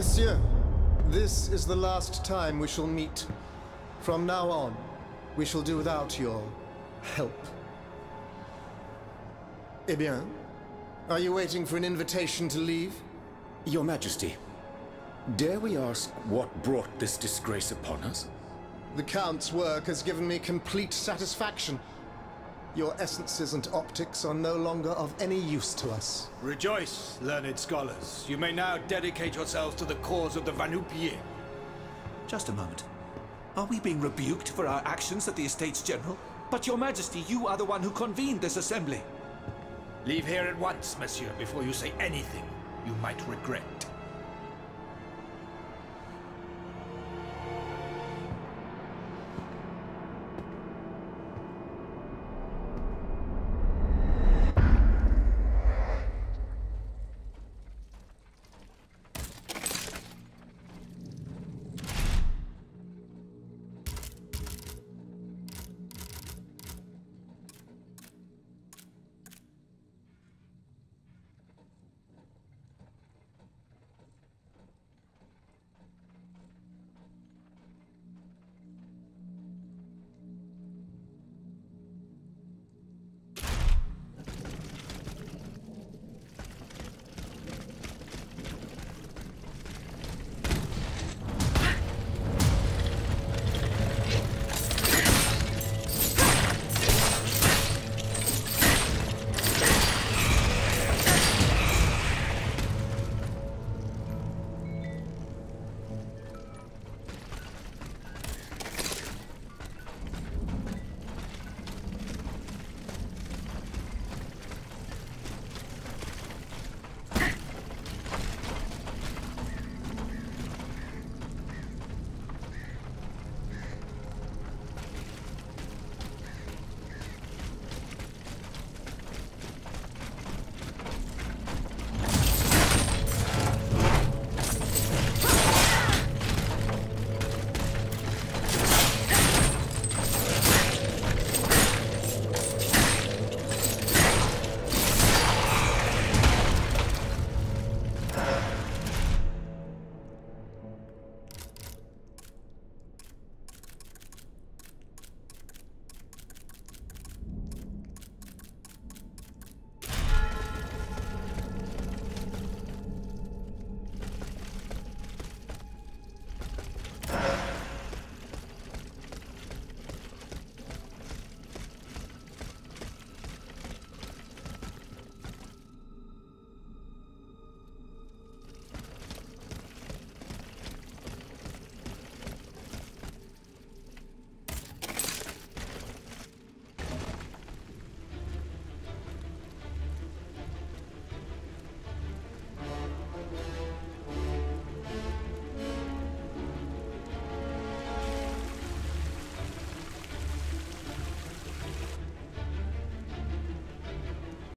Messieurs, this is the last time we shall meet. From now on, we shall do without your help. Eh bien, are you waiting for an invitation to leave? Your Majesty, dare we ask what brought this disgrace upon us? The Count's work has given me complete satisfaction. Your essences and optics are no longer of any use to us. Rejoice, learned scholars. You may now dedicate yourselves to the cause of the Vanupier. Just a moment. Are we being rebuked for our actions at the Estates General? But your majesty, you are the one who convened this assembly. Leave here at once, monsieur, before you say anything you might regret.